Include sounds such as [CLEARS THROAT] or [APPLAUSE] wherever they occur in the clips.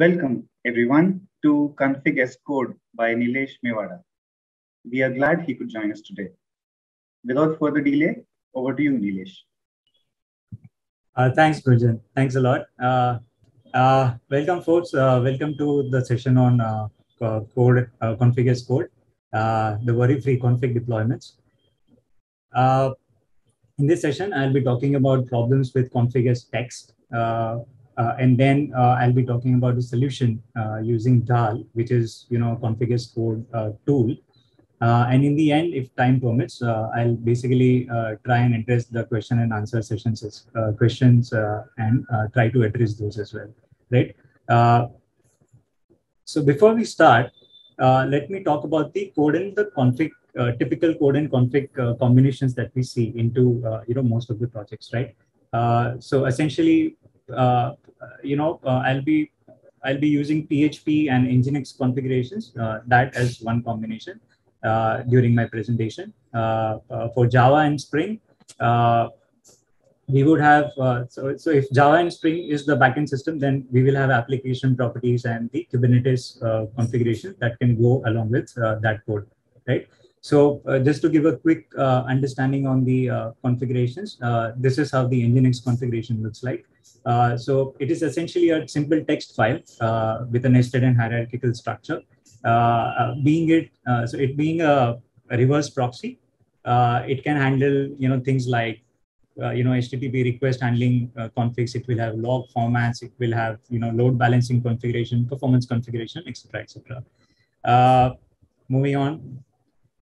Welcome, everyone, to Config as Code by Nilesh Mevada. We are glad he could join us today. Without further delay, over to you, Nilesh. Uh, thanks, Bridget. Thanks a lot. Uh, uh, welcome, folks. Uh, welcome to the session on uh, code, uh, config as code, the worry-free config deployments. in this session, I'll be talking about problems with config as text. Uh, and then uh, I'll be talking about the solution uh, using Dhall, which is you know config as code tool. and in the end, if time permits, I'll basically try and address the question and answer sessions, questions, and try to address those as well, right? so before we start, let me talk about the code and the config uh, typical code and config uh, combinations that we see into uh, you know most of the projects right so essentially you know, uh, I'll be I'll be using PHP and Nginx configurations, uh, that as one combination uh, during my presentation. for Java and Spring, we would have, so, so if Java and Spring is the backend system, then we will have application properties and the Kubernetes configuration that can go along with that code, right? So uh, just to give a quick uh, understanding on the uh, configurations, this is how the Nginx configuration looks like. Uh, so it is essentially a simple text file uh, with a nested and hierarchical structure. Uh, uh being it uh, so it being a, a reverse proxy, it can handle you know things like you know HTTP request handling configs. It will have log formats. It will have you know load balancing configuration, performance configuration, etc. etc. moving on,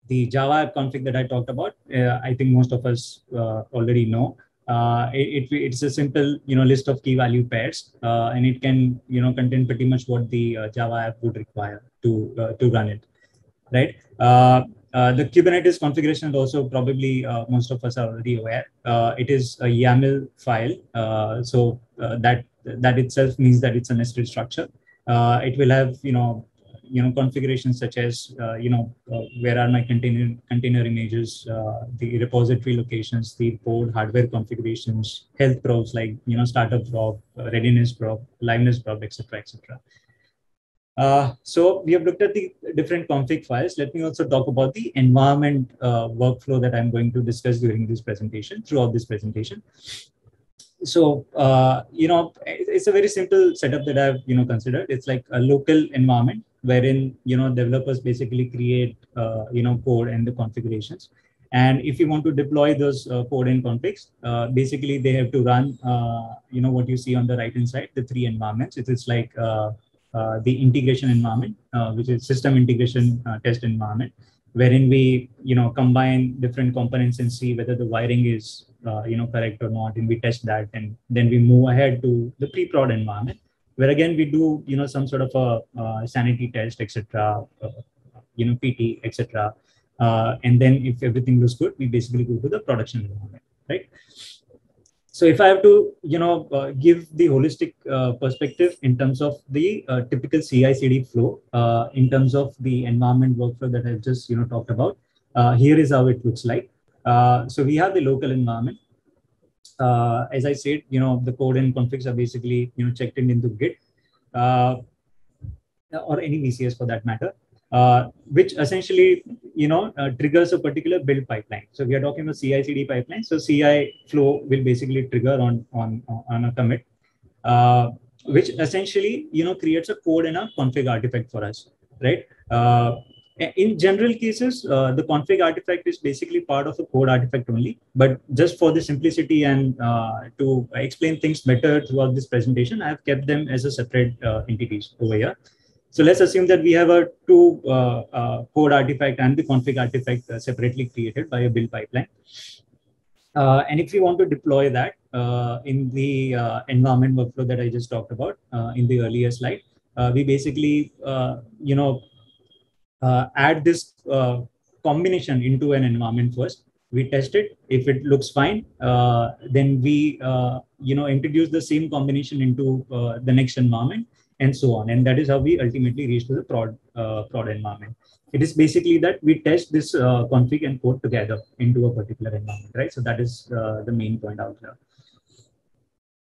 the Java config that I talked about, I think most of us already know uh, it, it, it's a simple you know list of key value pairs uh, and it can you know contain pretty much what the uh, java app would require to uh, to run it right? Uh, uh, the kubernetes configuration is also probably most of us are already aware. It is a yaml file so that that itself means that it's a nested structure. It will have you know you know configurations such as uh, you know uh, where are my container container images uh, the repository locations the board hardware configurations health probes like you know startup probe readiness probe liveness probe etc etc uh, so we have looked at the different config files. Let me also talk about the environment uh, workflow that I'm going to discuss during this presentation, throughout this presentation. So, uh, you know, it's a very simple setup that I've, you know, considered. It's like a local environment wherein you know developers basically create uh, you know code and the configurations. And if you want to deploy those uh, code and configs uh, basically they have to run uh, you know what you see on the right hand side the three environments. It is like uh, uh, the integration environment which is system integration test environment wherein we you know combine different components and see whether the wiring is you know correct or not and we test that and then we move ahead to the pre-prod environment where again we do you know some sort of a uh, sanity test etc uh, you know pt etc uh, and then if everything looks good we basically go to the production environment right? So if i have to you know uh, give the holistic uh, perspective in terms of the uh, typical ci cd flow in terms of the environment workflow that i've just you know talked about here is how it looks like. So we have the local environment uh, as I said, you know, the code and configs are basically, you know, checked in into Git uh, or any VCS for that matter, uh, which essentially, you know, uh, triggers a particular build pipeline. So we are talking about CI/CD pipeline. So CI flow will basically trigger on on on a commit, uh, which essentially, you know, creates a code and a config artifact for us, right? In general cases, uh, the config artifact is basically part of a code artifact only. But just for the simplicity and uh, to explain things better throughout this presentation, I have kept them as a separate uh, entities over here. So let's assume that we have a two uh, uh, code artifact and the config artifact uh, separately created by a build pipeline. and if we want to deploy that in the environment workflow that I just talked about in the earlier slide, we basically, you know, add this uh, combination into an environment first. We test it. If it looks fine, uh, then we you know introduce the same combination into the next environment and so on. And that is how we ultimately reach to the prod prod environment it is basically that we test this uh, config and code together into a particular environment, right? So that is uh, the main point out here.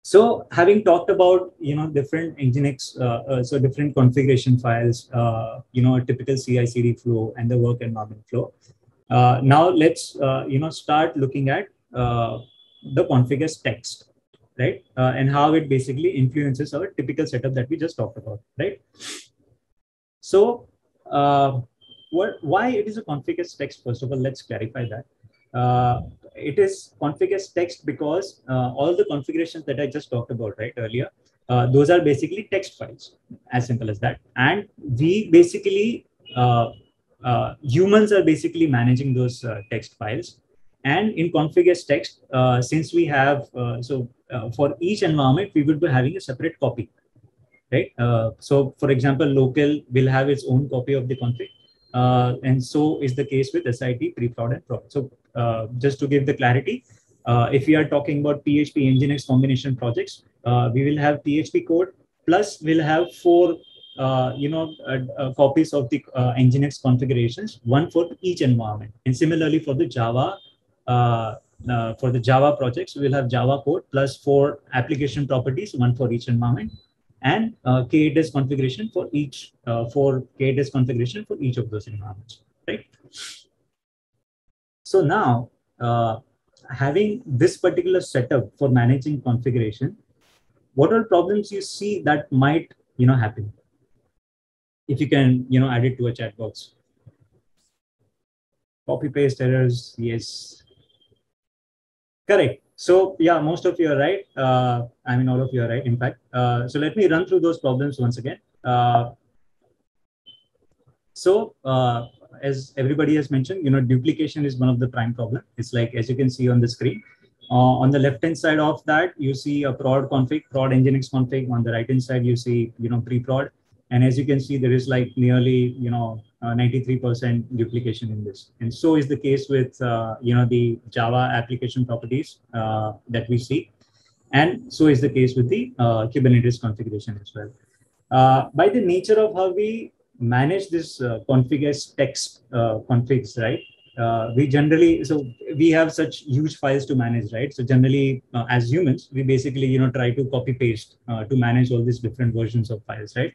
So having talked about you know different nginx uh, uh, so different configuration files uh, you know a typical ci cd flow and the work environment flow uh, now let's uh, you know start looking at uh, the config text right? And how it basically influences our typical setup that we just talked about right? So what why it is a config text? First of all let's clarify that it is config as text because uh, all the configurations that I just talked about right earlier, uh, those are basically text files, as simple as that. And we basically, uh, uh humans are basically managing those uh, text files. And in config as text, uh, since we have, so for each environment, we would be having a separate copy, right? so for example, local will have its own copy of the config. and so is the case with SIT, pre-prod, and prod. So uh, just to give the clarity, uh, if we are talking about PHP Nginx combination projects, uh, we will have PHP code plus we'll have four uh, you know, uh, uh, copies of the Nginx configurations, one for each environment. And similarly for the Java, for the Java projects, we'll have Java code plus four application properties, one for each environment, and uh, K8s configuration for each, for K8s configuration for each of those environments, right? So now, uh, having this particular setup for managing configuration, what are problems you see that might you know happen? If you can you know add it to a chat box. Copy paste errors, yes. Correct. So yeah, most of you are right. Uh, I mean, all of you are right. In fact, uh, so let me run through those problems once again. Uh, so uh, as everybody has mentioned, you know, duplication is one of the prime problem. It's like, as you can see on the screen, uh, on the left-hand side of that, you see a prod config, prod nginx config. On the right-hand side, you see, you know, pre-prod. And as you can see, there is like nearly, you know, 93% uh, duplication in this. And so is the case with, uh, you know, the Java application properties uh, that we see. And so is the case with the uh, Kubernetes configuration as well. Uh, by the nature of how we manage this uh, config as text uh, configs, right? Uh, we generally so we have such huge files to manage, right? So generally, uh, as humans, we basically you know try to copy paste uh, to manage all these different versions of files, right?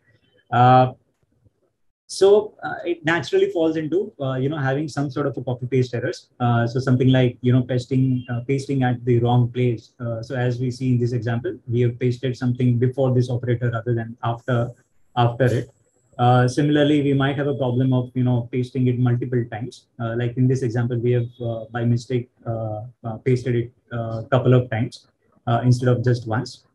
Uh, so it naturally falls into you know having some sort of a copy paste errors. so something like you know pasting pasting at the wrong place. so as we see in this example, we have pasted something before this operator rather than after after it. Uh, similarly, we might have a problem of you know pasting it multiple times. Uh, like in this example, we have uh, by mistake uh, uh, pasted it a couple of times instead of just once.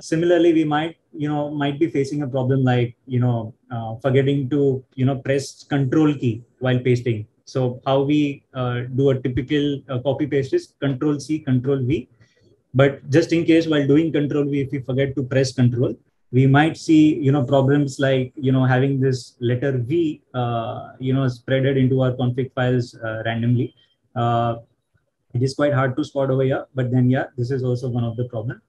similarly, we might you know might be facing a problem like you know forgetting to you know press Control key while pasting. So how we do a typical copy paste is Control C, Control V. But just in case while doing Control V, if we forget to press Control, we might see you know problems like you know having this letter v uh, you know spreaded into our config files uh, randomly. Uh, it is quite hard to spot over here but then yeah this is also one of the problem.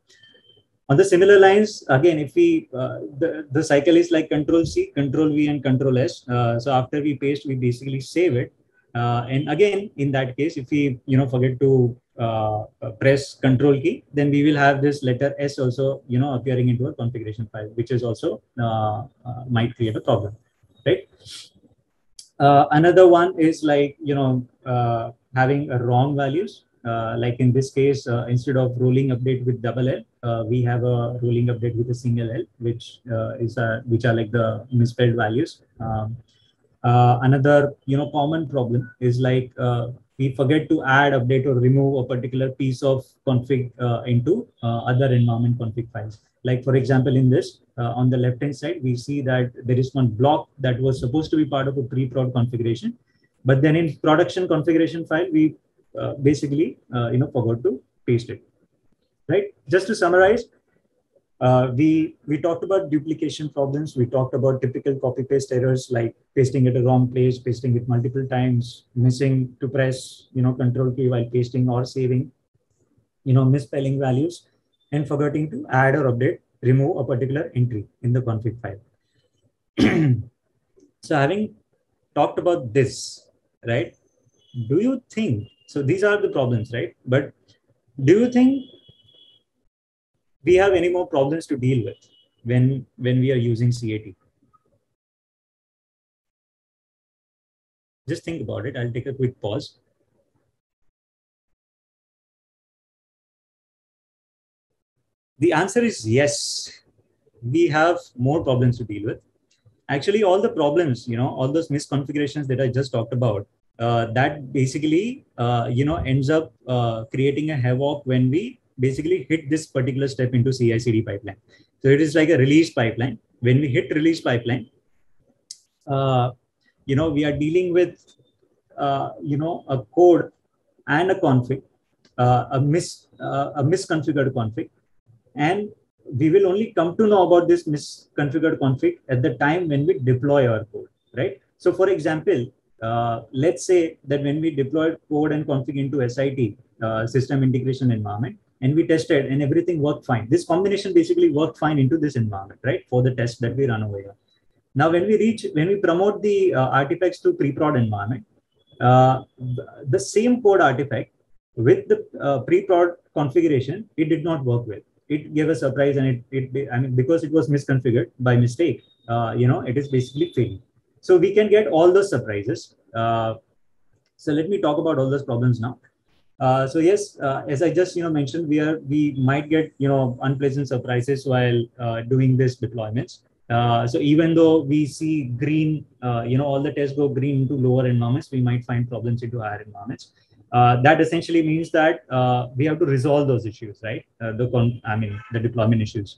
On the similar lines again if we uh, the, the cycle is like control c control v and control s. Uh, so after we paste we basically save it. Uh, and again in that case if we you know forget to uh, press control key, then we will have this letter S also, you know, appearing into a configuration file, which is also uh, uh, might create a problem, right? Uh, another one is like, you know, uh, having wrong values. Like in this case, instead of rolling update with double L, we have a rolling update with a single L, which is a, which are like the misspelled values. Um, another, you know, common problem is like we forget to add, update, or remove a particular piece of config uh, into uh, other environment config files. Like for example, in this, uh, on the left-hand side, we see that there is one block that was supposed to be part of a pre-prod configuration. But then in production configuration file, we uh, basically, uh, you know, forgot to paste it, right? Just to summarize, uh, we we talked about duplication problems. We talked about typical copy paste errors like pasting at a wrong place, pasting it multiple times, missing to press you know control key while pasting or saving, you know misspelling values, and forgetting to add or update, remove a particular entry in the config file. [CLEARS THROAT] so having talked about this, right? Do you think so? These are the problems, right? But do you think we have any more problems to deal with when, when we are using CAT. Just think about it. I'll take a quick pause. The answer is yes. We have more problems to deal with. Actually, all the problems, you know, all those misconfigurations that I just talked about, uh, that basically, uh, you know, ends up uh, creating a havoc when we basically hit this particular step into CI/CD pipeline. So it is like a release pipeline. When we hit release pipeline, uh, you know, we are dealing with, uh, you know, a code and a config, uh, a mis a misconfigured config and we will only come to know about this misconfigured config at the time when we deploy our code, right? So for example, uh, let's say that when we deployed code and config into SIT, uh, system integration environment, and we tested and everything worked fine. This combination basically worked fine into this environment, right? For the test that we run over here. Now, when we reach, when we promote the uh, artifacts to pre-prod environment, uh, the same code artifact with the uh, pre-prod configuration, it did not work well it gave a surprise and it, it I mean, because it was misconfigured by mistake, uh, you know, it is basically failing. So we can get all those surprises. Uh, so let me talk about all those problems now. Uh, so yes, uh, as I just you know mentioned, we are we might get you know unpleasant surprises while uh, doing this deployments. Uh, so even though we see green, you know, all the tests go green into lower environments, we might find problems into higher environments uh, that essentially means that uh, we have to resolve those issues, right? Uh, the con- I mean the deployment issues,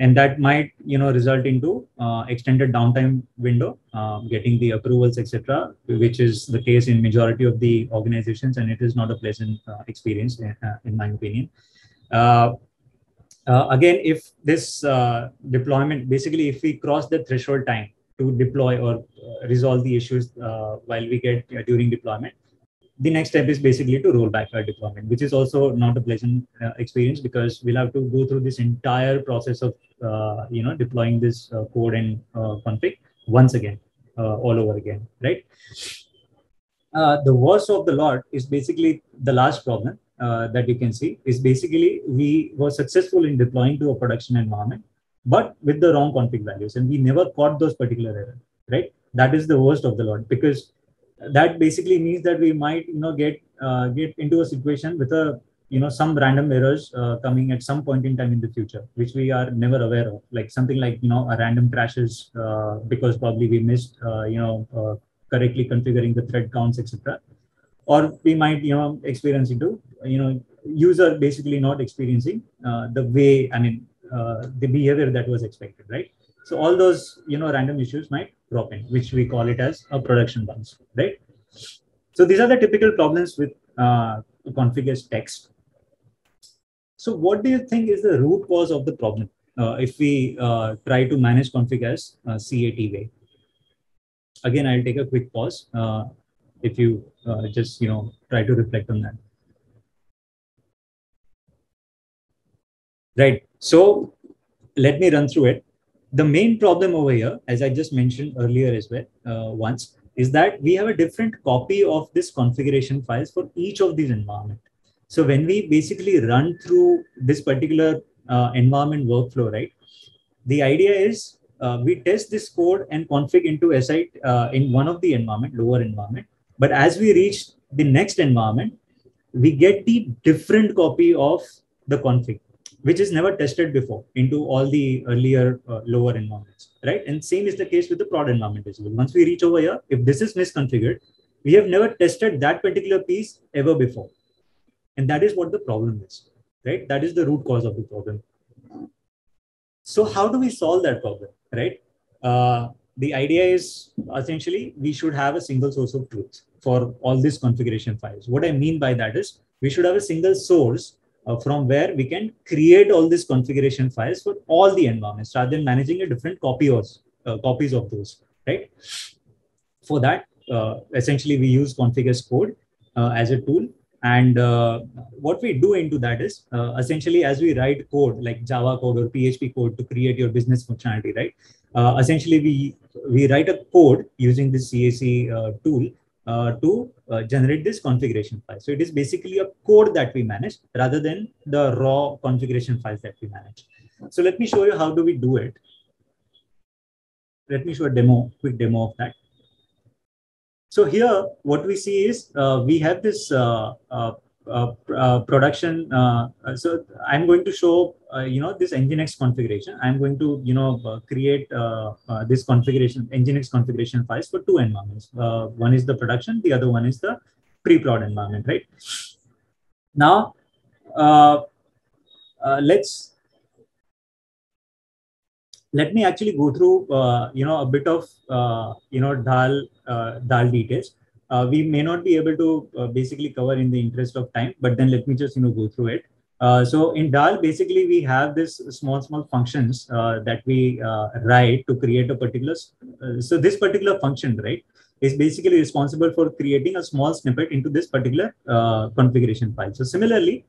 and that might you know result into uh, extended downtime window, um, getting the approvals, etc., which is the case in majority of the organizations, and it is not a pleasant uh, experience, in, uh, in, my opinion. again, if this deployment, basically, if we cross the threshold time to deploy or resolve the issues while we get during deployment, the next step is basically to roll back our deployment, which is also not a pleasant uh, experience because we'll have to go through this entire process of uh, you know deploying this uh, code and uh, config once again, uh, all over again, right? Uh, the worst of the lot is basically the last problem that you can see is basically we were successful in deploying to a production environment, but with the wrong config values, and we never caught those particular errors, right? That is the worst of the lot because that basically means that we might you know get uh, get into a situation with a you know some random errors uh, coming at some point in time in the future which we are never aware of. Like something like you know a random crashes uh, because probably we missed uh, you know uh, correctly configuring the thread counts etc or we might you know experience into you know user basically not experiencing uh, the way i mean the behavior that was expected right so all those you know random issues might drop in, which we call it as a production bounce, right? So these are the typical problems with uh, config as text. So what do you think is the root cause of the problem uh, if we uh, try to manage config as uh, CAT way? Again, I'll take a quick pause uh, if you uh, just you know try to reflect on that. Right. So let me run through it the main problem over here, as I just mentioned earlier as well, uh, once, is that we have a different copy of this configuration files for each of these environment. So when we basically run through this particular uh, environment workflow, right, the idea is uh, we test this code and config into SI uh, in one of the environment, lower environment. But as we reach the next environment, we get the different copy of the config which is never tested before into all the earlier uh, lower environments, right? And same is the case with the prod environment as well. Once we reach over here, if this is misconfigured, we have never tested that particular piece ever before. And that is what the problem is, right? That is the root cause of the problem. So how do we solve that problem, right? Uh, the idea is essentially we should have a single source of truth for all these configuration files. What I mean by that is we should have a single source uh, from where we can create all these configuration files for all the environments rather than managing a different copies, uh, copies of those, right? For that, uh, essentially we use config as code uh, as a tool. And uh, what we do into that is uh, essentially as we write code like Java code or PHP code to create your business functionality, right? essentially, we we write a code using this CAC tool uh, to uh, generate this configuration file. So it is basically a code that we manage rather than the raw configuration files that we manage. So let me show you how do we do it. Let me show a demo, quick demo of that. So here, what we see is uh, we have this uh, uh, Uh, uh, production. Uh, so I'm going to show, uh, you know, this Nginx configuration. I'm going to, you know, create this configuration, Nginx configuration files for two environments. one is the production, the other one is the pre-prod environment, right? Now, let's let me actually go through, uh, you know, a bit of, uh, you know, Dhall, uh, Dhall details uh, we may not be able to uh, basically cover in the interest of time, but then let me just you know go through it. Uh, so in Dhall, basically we have this small small functions uh, that we uh, write to create a particular. Uh, so this particular function, right, is basically responsible for creating a small snippet into this particular configuration file. So similarly,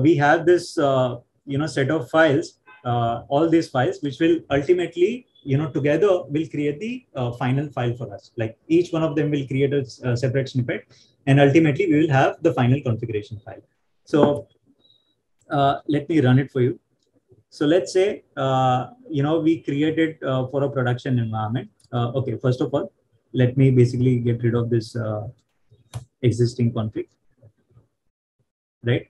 we have this you know set of files, all these files, which will ultimately you know together will create the uh, final file for us. Like each one of them will create a, a, separate snippet and ultimately we will have the final configuration file. So uh, let me run it for you. So let's say uh, you know we created uh, for a production environment. Uh, okay first of all let me basically get rid of this uh, existing config right?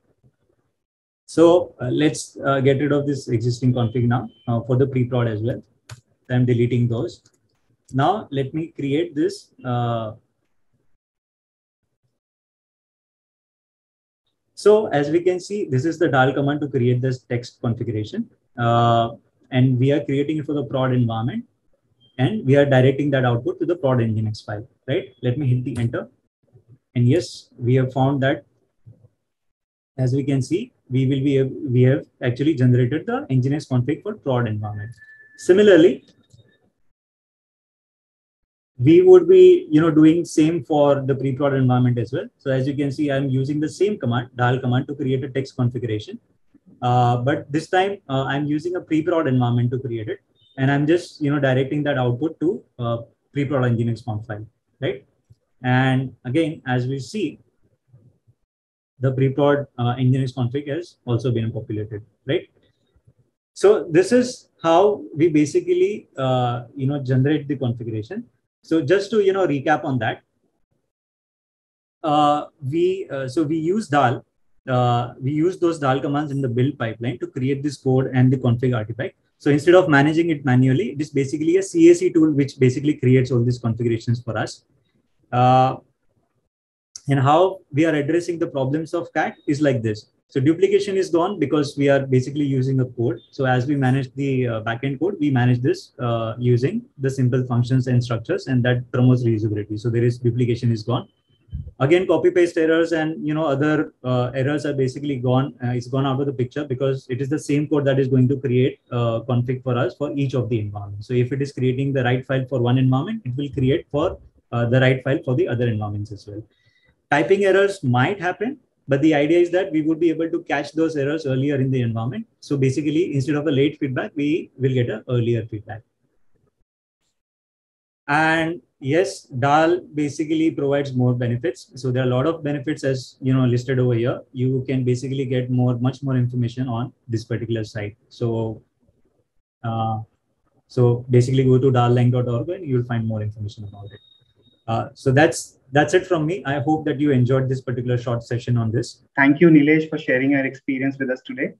So let's get rid of this existing config now for the pre-prod as well I'm deleting those. Now let me create this. Uh, so as we can see, this is the Dhall command to create this text configuration. Uh, and we are creating it for the prod environment. And we are directing that output to the prod nginx file, right? Let me hit the enter. And yes, we have found that as we can see, we will be, we have actually generated the nginx config for prod environment. Similarly, we would be you know doing same for the pre-prod environment as well. So as you can see i'm using the same command Dhall command to create a text configuration. Uh, but this time uh, i'm using a pre-prod environment to create it. And i'm just you know directing that output to uh, pre-prod nginx conf file right? And again as we see the pre-prod uh, nginx config has also been populated right? So this is how we basically uh, you know generate the configuration so just to you know recap on that, uh, we uh, so we use Dhall. Uh, we use those Dhall commands in the build pipeline to create this code and the config artifact. So instead of managing it manually, it is basically a CAC tool which basically creates all these configurations for us. Uh, and how we are addressing the problems of CAT is like this. So duplication is gone because we are basically using a code. So as we manage the uh, backend code, we manage this uh, using the simple functions and structures, and that promotes reusability. So there is duplication is gone. Again, copy paste errors and you know other uh, errors are basically gone. Uh, it's gone out of the picture because it is the same code that is going to create uh, config for us for each of the environments. So if it is creating the right file for one environment, it will create for uh, the right file for the other environments as well. Typing errors might happen, but the idea is that we would be able to catch those errors earlier in the environment. So basically, instead of a late feedback, we will get an earlier feedback. And yes, Dhall basically provides more benefits. So there are a lot of benefits as you know listed over here. You can basically get more, much more information on this particular site. So, uh, so basically go to dhall-lang.org and you'll find more information about it. Uh, so that's that's it from me. I hope that you enjoyed this particular short session on this. Thank you, Nilesh, for sharing your experience with us today.